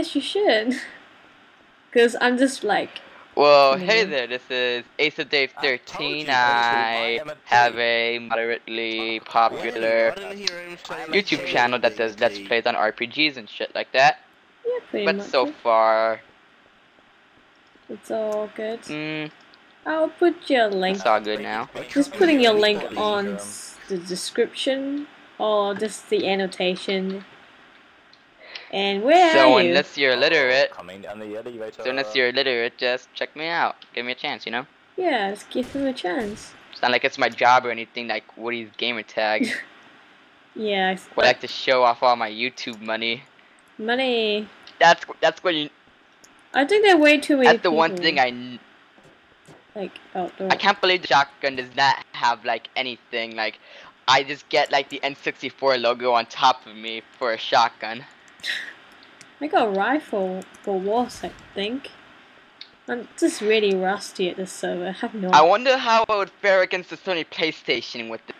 Yes, you should. Cause I'm just like, Well, hey Mhm. there, this is Ace of Dave 13. I I have a moderately popular YouTube channel that does Let's Plays on RPGs and shit like that. yeah, But much. so far, it's all good. mm, I'll put your link. it's all good now. Just putting your link on the description or just the annotation. And where So are you? So unless you're illiterate, Coming down the elevator. so unless you're illiterate, just check me out. Give me a chance, you know? Yeah, let's give him a chance. It's not like it's my job or anything like Woody's gamer tag. Yeah, it's- Would like to show off all my YouTube money. money. That's that's what you. I think they're way too many. That's the one thing I. like outdoor. I can't believe the shotgun does not have like anything. Like, I just get like the N64 logo on top of me for a shotgun. I got a rifle for Wars, I think. I'm just really rusty at this server. I have no. I wonder how I would fare against the Sony PlayStation with the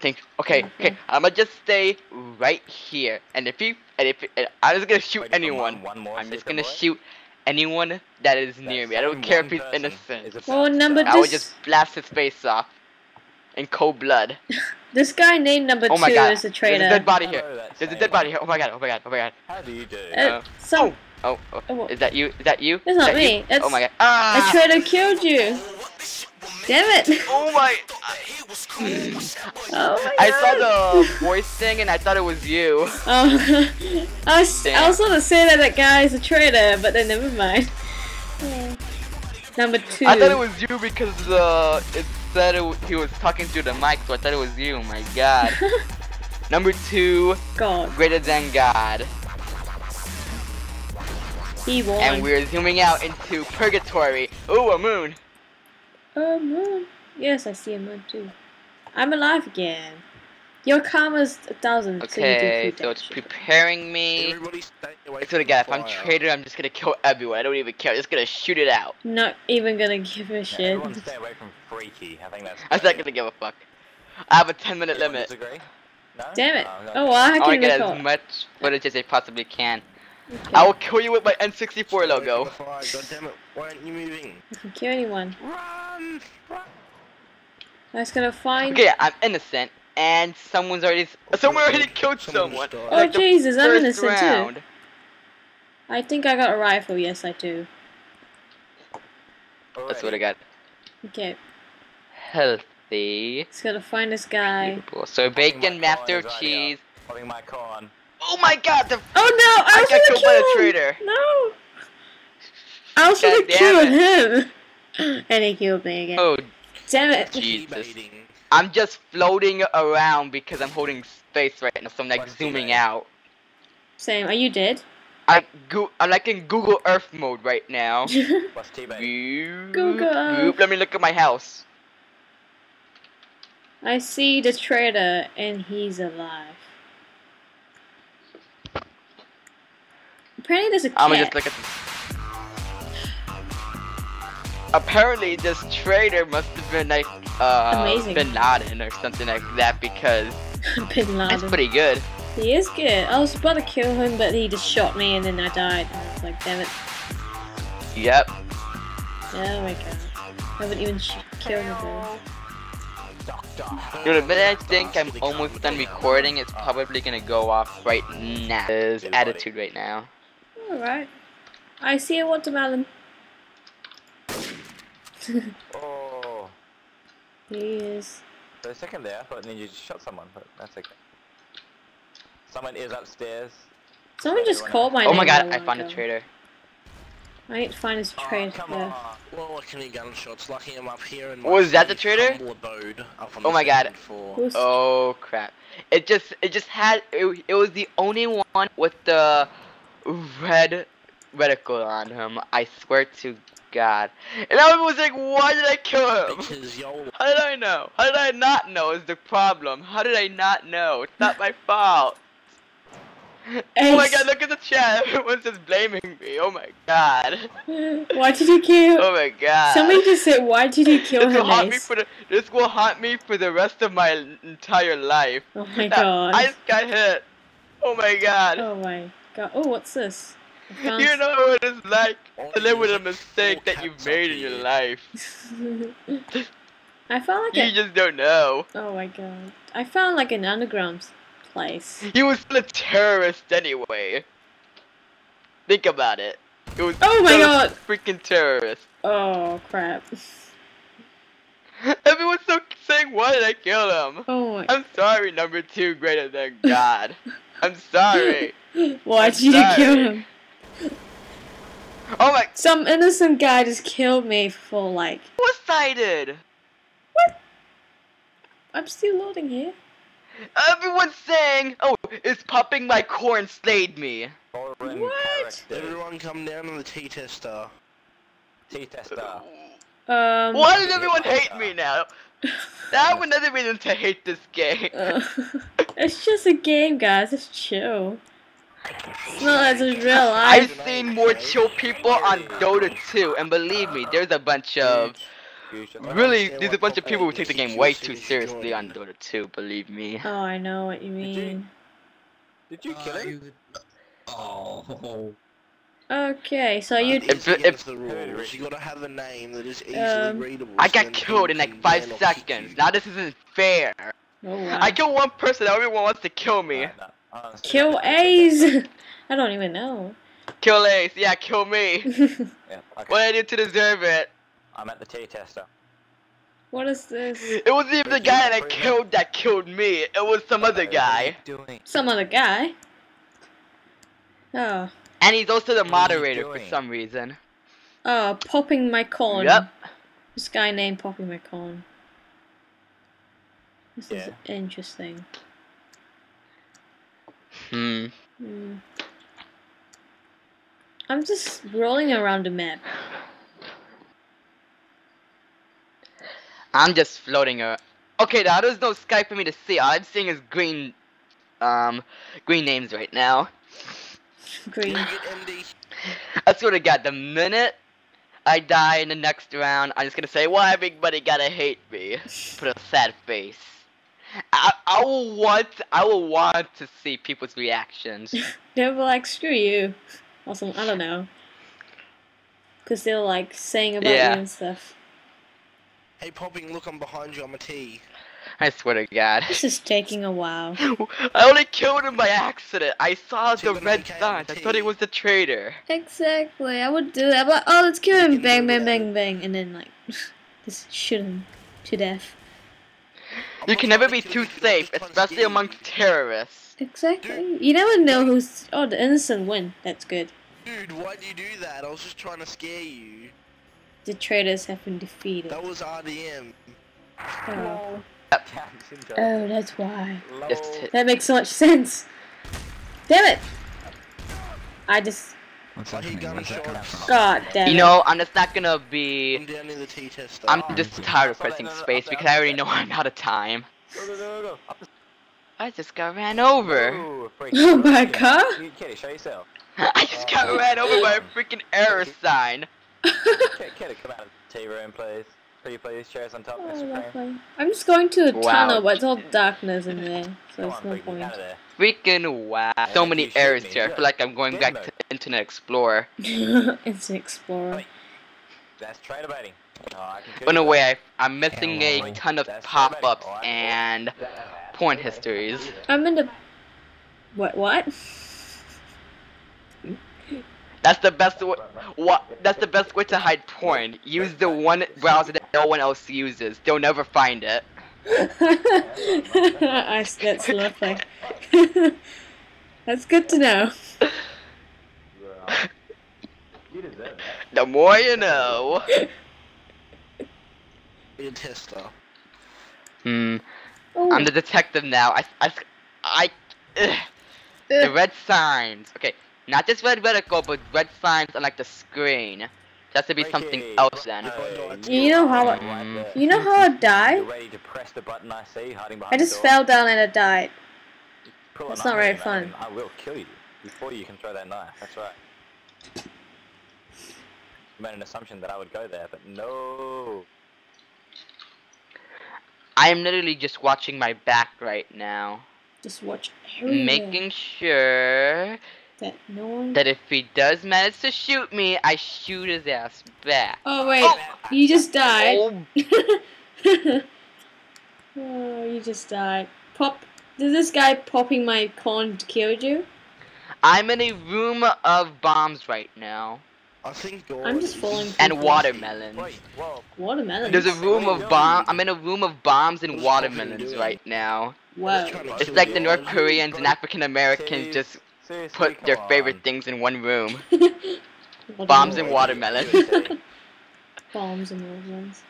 thing. Okay, mm-hmm. Okay. okay, I'm gonna just stay right here, and if you, and if and I'm just gonna shoot Wait, anyone. one more I'm just gonna boy. shoot anyone that is near me. I don't care if he's innocent. is a Well, number I would just blast his face off in cold blood. this guy named number Oh my two god, is a traitor. there's a dead body here. There's a dead body here. Oh my god, oh my god, oh my god. How do you do? Uh, Uh, some Oh, oh, Oh, what? is that you? Is that you? That's Is not that me. You? That's- oh my god. a Ah! traitor killed you. Damn it! Oh my! Oh my I saw the voice thing and I thought it was you. Oh, I was, I was gonna say that that guy is a traitor, but then never mind. Number two. I thought it was you because uh, it said it, w- he was talking through the mic, so I thought it was you. My God. Number two, God. greater than God, He won. and we're zooming out into purgatory. Ooh, a moon. A moon. Yes, I see a moon too. I'm alive again. Your karma's a thousand. Okay, so so you it's do good preparing me. Everybody stay away I from swear to the God, if I'm fire. traitor, I'm just gonna kill everyone. I don't even care. I'm just gonna shoot it out. Not even gonna give a Yeah, shit. everyone stay away from Freaky. I think that's. I'm not gonna give a fuck. I have a 10 minute Everyone limit. Disagree? No? Damn it. Oh, Oh well, I I can wanna get record. as much footage as I possibly can. Okay. I will kill you with my N64 Stay away from logo. God damn it! Why aren't you moving? I can kill anyone. Run! Run! I was gonna find. Okay, I'm innocent, and someone's already someone already killed someone. Someone Oh Like Jesus, I'm innocent round. too. I think I got a rifle. Yes, I do. That's what I got. Okay, Healthy. just gotta find this guy. Beautiful. So bacon, master cheese. Holding my con. Oh my God! The Oh no! I I was got gonna killed by the kill him. traitor. No. I was God gonna kill him, and he killed me again. oh Damn it! Jesus! Teabaiting. I'm just floating around because I'm holding space right now, so I'm like What's zooming out. Same. are you dead? I go I'm like in Google Earth mode right now. What's teabaiting? Google boop. Let me look at my house. I see the traitor, and he's alive. Apparently, there's a cat. I'm gonna just look at this. Apparently, this trader must have been like uh, Amazing. Bin Laden or something like that because Bin that's pretty good. He is good. I was about to kill him, but he just shot me, and then I died. And I was like, damn it. Yep. Oh my god. I haven't even killed him. though. Dude, minute I think I'm almost done recording, it's probably gonna go off right now. His attitude right now. Alright. I see a watermelon. Oh. he is. For a second there, I thought then you just shot someone, but that's okay. Someone is upstairs. Someone just called my Oh name. my god, I while found a um, traitor. I need to find his Oh, traitor. come yeah. on. Well, look any gunshots. Lucky I'm up here in Was that the traitor? abode Oh my God. floor. Oh crap! It just it just had it, it was the only one with the red reticle on him. I swear to God. And I was like, why did I kill him? How did I know? How did I not know is the problem. How did I not know? It's not my fault. Oh my god, look at the chat. Everyone's just blaming me. Oh my god. Why did you kill? Oh my god. Somebody just said, "Why did you kill this him?" will haunt me for the this will haunt me for the rest of my entire life. Oh my That- god. I just got hit. Oh my god. Oh my god. Oh, what's this? I found You know what it's like to live with a mistake that you've made in your life. I found like You a. just don't know. Oh my god. I found like an underground place. He was still a terrorist anyway. Think about it. It was Oh my still a God. freaking terrorist. Oh crap. Everyone's so saying, why did I kill him? Oh my. I'm sorry, number two greater than God. I'm sorry. Why'd I'm you kill him? Oh my, Some innocent guy just killed me for like. was What? I'm still loading here. Everyone's saying, oh, it's popping my corn slayed me. Foreign What? character. Everyone come down on the T-tester. T-tester. Um. Why does everyone hate me now? That would another reason to hate this game. Uh, it's just a game, guys. It's chill. It's not as in real I've seen more chill people on Dota 2, and believe me, there's a bunch of really, there's a bunch of people who take the game way too seriously on Dota 2. Believe me. Oh, I know what you Did you- mean. Did you kill him? Oh. Okay, so you. If- If, if- the rules, you gotta have a name that is easily Um, readable. I got killed in like five ban or kick seconds. Now this isn't fair. Oh wow. I kill one person, now everyone wants to kill me. Right, no. Kill Ace. I don't even know. Kill Ace, yeah, kill me. Yeah, okay. What did I do to deserve it? I'm at the T-tester. what is this? It wasn't even the guy that killed that killed me. It was some other guy. Doing. Some other guy. Oh. And he's also the What moderator for some reason. Oh, popping my corn. Yep. This guy named Popping My Corn. This Yeah. is interesting. Hmm. Hmm. I'm just rolling around the map. I'm just floating around. Okay, now there's no sky for me to see. All I'm seeing is green, um, green names right now. Green. Can you get MD? I swear to God, the minute I die in the next round, I'm just gonna say, "Why everybody gotta hate me?" Put a sad face. I, I will want, I will want to see people's reactions. They'll be like, screw you. Or some, I don't know. Because they're like saying about Yeah. you and stuff. Hey, popping! Look, I'm behind you. I'm a T. I swear to God. This is taking a while. I only killed him by accident. I saw So the red we can't signs. I thought he was the traitor. Exactly. I would do that. But oh, let's kill him. Bang, bang, bang, bang, and then like just shoot him to death. I'm You can never be too you 'cause I'm safe, just trying to especially scare amongst terrorists. Exactly. You never know who's. Oh, the innocent win. That's good. Dude, why'd you do that? I was just trying to scare you. The traitors have been defeated. That was RDM. Oh, Jackson Johnson. oh, oh that's why. Just That makes so much sense. Damn it! I just. What's I hear happening? Where's that coming from? God damn You know, I'm just not gonna be. I'm down near the T-tester. I'm Oh, just tired of No, no, pressing no, no, space because I already know I'm out of time. Go, go, go, go. I just got ran over. Ooh. Oh my Yeah. God. Kitty, show yourself. I just got uh, ran over by a freaking error sign. Kitty, Kitty, come out of the tea room, please. Pretty please, chairs on top, Oh, Mr. Supreme. lovely. I'm just going to a Wow. tunnel, but it's all darkness in there, so it's no point. out of there. Freaking wow. So many errors me, here. I feel like I'm going back Damn to. Internet Explorer. it's an explorer. That's traitor baiting. Oh, oh, I can kill But in a way, I, I'm missing a ton of pop-ups traumatic, alright. and porn histories. I'm in the. What? What? That's the best way. What? That's the best way to hide porn. Use the one browser that no one else uses. They'll never find it. I, that's lovely. that's good to know. You deserve that. The more you know. Be a tester. Hmm. Oh, I'm the detective now. I. I. I ugh. The red signs. Okay. Not just red reticle, but red signs on like the screen. There has to be something else then. Hey, You know how I- right you know how I You're died? ready to press the button I see I just fell down and I died. Pull That's not very fun. I will kill you before you can throw that knife. That's right. You made an assumption that I would go there, but no. I am literally just watching my back right now. Just watch everywhere. Making sure That no one. That if he does manage to shoot me, I shoot his ass back. Oh wait, Oh. you just died. Oh, oh, you just died. Pop. Did this guy popping my corn kill you? I'm in a room of bombs right now. I think I'm just falling. And watermelons. Wait. Watermelons. There's a room What of bomb. I'm in a room of bombs and watermelons right now. Wow. It's like the North Koreans and African Americans just seriously, put their on. favorite things in one room. Bombs and watermelons. Bombs and watermelons.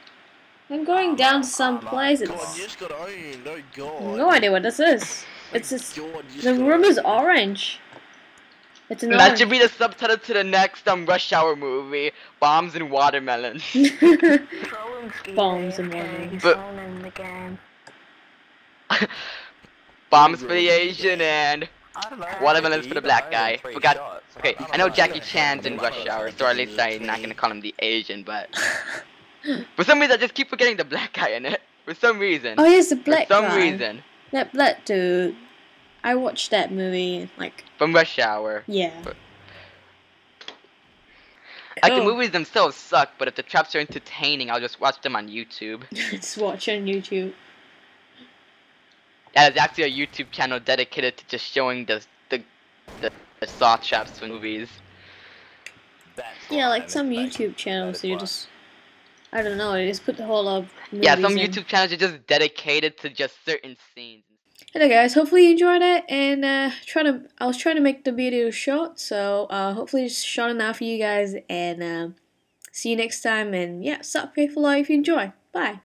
I'm going down to some places. God, you just got owned. Oh God. No idea what this is. It's just God, the room is orange. It's an That should be the subtitle to the next um Rush Hour movie: Bombs and Watermelons. Bombs and watermelons. But- in the game. Bombs for the Asian and I don't know. Watermelons Jackie, for the black guy. Forgot- okay. don't I know know. Jackie Chan's in Rush Hour, so at least I'm not gonna call him the Asian. But for some reason, I just keep forgetting the black guy in it. For some reason. oh, yes, the For black some guy. reason. That black dude. I watched that movie. Like, From Rush Hour. yeah. Like the Oh. movies themselves suck, but if the traps are entertaining, I'll just watch them on YouTube. Just watch on YouTube. That is actually a YouTube channel dedicated to just showing the the the, the saw traps for movies. That's Yeah, like I'm some expecting. YouTube channels, That so you just. I don't know, they just put the whole of Yeah, some in. YouTube channels are just dedicated to just certain scenes. Hello guys, hopefully you enjoyed it and uh try to I was trying to make the video short, so uh hopefully it's short enough for you guys and uh see you next time and yeah, sup faithful life if you enjoy. Bye.